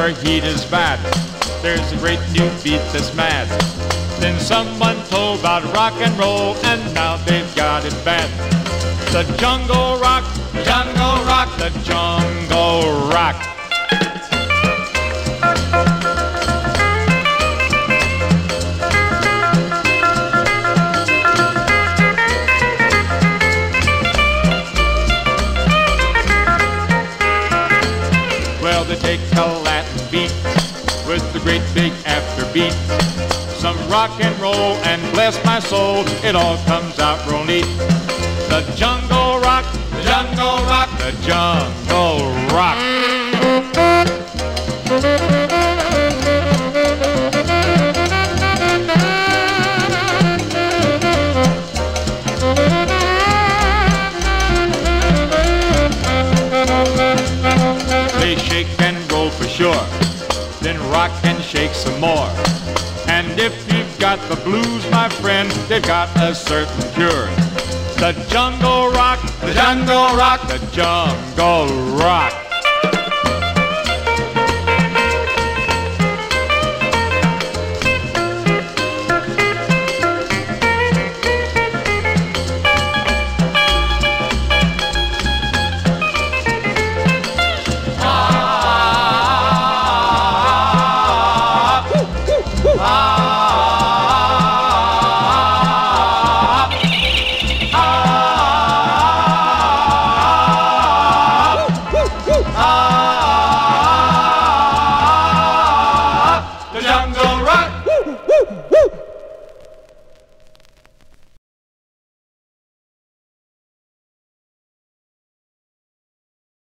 where heat is bad. There's a great new beat that's mad. Then someone told about rock and roll, and now they've got it bad. The jungle rock, jungle rock, the jungle Well, takes a Latin beat with the great big afterbeat. Some rock and roll, and bless my soul, it all comes out real neat. The jungle rock, the jungle rock, the jungle sure, then rock and shake some more. And if you've got the blues, my friend, they've got a certain cure. The jungle rock, the jungle rock, the jungle rock.